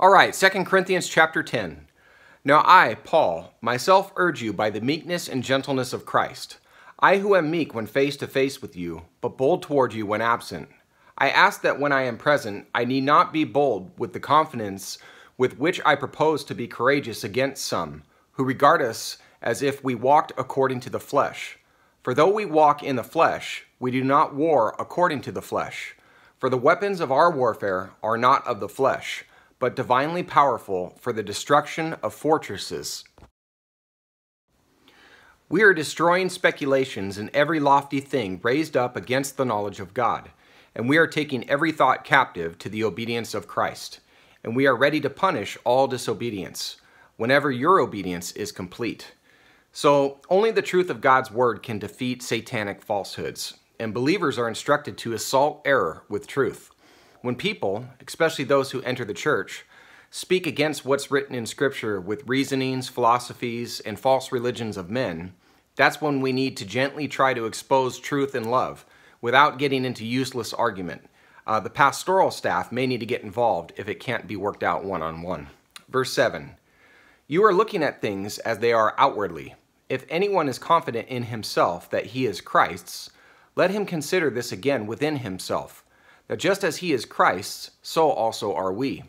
All right, 2 Corinthians chapter 10. Now I, Paul, myself urge you by the meekness and gentleness of Christ. I who am meek when face to face with you, but bold toward you when absent. I ask that when I am present, I need not be bold with the confidence with which I propose to be courageous against some, who regard us as if we walked according to the flesh. For though we walk in the flesh, we do not war according to the flesh. For the weapons of our warfare are not of the flesh, but divinely powerful for the destruction of fortresses. We are destroying speculations and every lofty thing raised up against the knowledge of God, and we are taking every thought captive to the obedience of Christ, and we are ready to punish all disobedience whenever your obedience is complete. So, only the truth of God's word can defeat satanic falsehoods, and believers are instructed to assault error with truth. When people, especially those who enter the church, speak against what's written in Scripture with reasonings, philosophies, and false religions of men, that's when we need to gently try to expose truth and love without getting into useless argument. Uh, the pastoral staff may need to get involved if it can't be worked out one on one. Verse 7 You are looking at things as they are outwardly. If anyone is confident in himself that he is Christ's, let him consider this again within himself that just as he is Christ's, so also are we.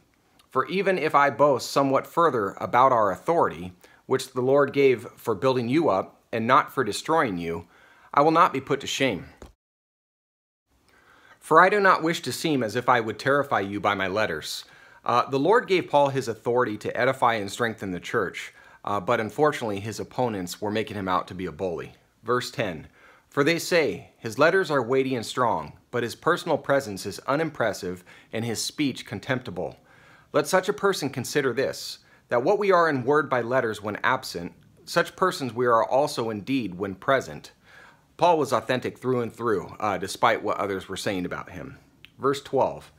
For even if I boast somewhat further about our authority, which the Lord gave for building you up and not for destroying you, I will not be put to shame. For I do not wish to seem as if I would terrify you by my letters. Uh, the Lord gave Paul his authority to edify and strengthen the church, uh, but unfortunately his opponents were making him out to be a bully. Verse 10 For they say, His letters are weighty and strong but his personal presence is unimpressive and his speech contemptible. Let such a person consider this, that what we are in word by letters when absent, such persons we are also indeed when present. Paul was authentic through and through, uh, despite what others were saying about him. Verse 12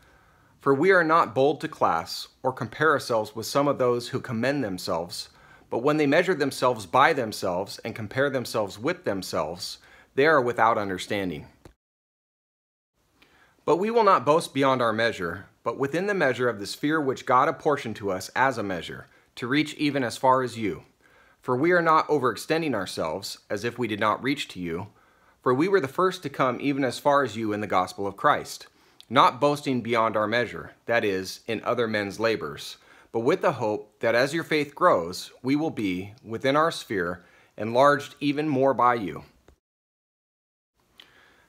For we are not bold to class or compare ourselves with some of those who commend themselves, but when they measure themselves by themselves and compare themselves with themselves, they are without understanding. But we will not boast beyond our measure, but within the measure of the sphere which God apportioned to us as a measure, to reach even as far as you. For we are not overextending ourselves, as if we did not reach to you, for we were the first to come even as far as you in the gospel of Christ, not boasting beyond our measure, that is, in other men's labors, but with the hope that as your faith grows, we will be, within our sphere, enlarged even more by you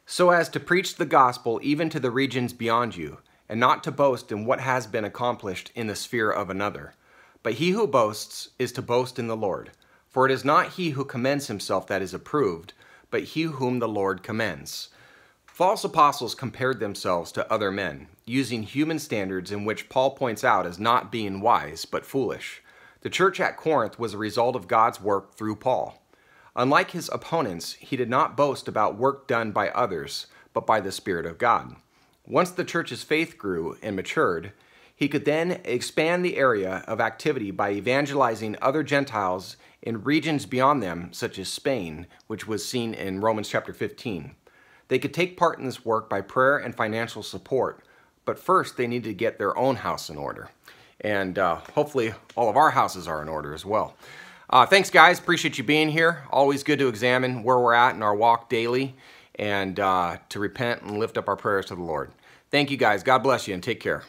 so as to preach the gospel even to the regions beyond you, and not to boast in what has been accomplished in the sphere of another. But he who boasts is to boast in the Lord. For it is not he who commends himself that is approved, but he whom the Lord commends. False apostles compared themselves to other men, using human standards in which Paul points out as not being wise, but foolish. The church at Corinth was a result of God's work through Paul. Unlike his opponents, he did not boast about work done by others, but by the Spirit of God. Once the church's faith grew and matured, he could then expand the area of activity by evangelizing other Gentiles in regions beyond them, such as Spain, which was seen in Romans chapter 15. They could take part in this work by prayer and financial support, but first they needed to get their own house in order. And uh, hopefully all of our houses are in order as well. Uh, thanks, guys. Appreciate you being here. Always good to examine where we're at in our walk daily and uh, to repent and lift up our prayers to the Lord. Thank you, guys. God bless you and take care.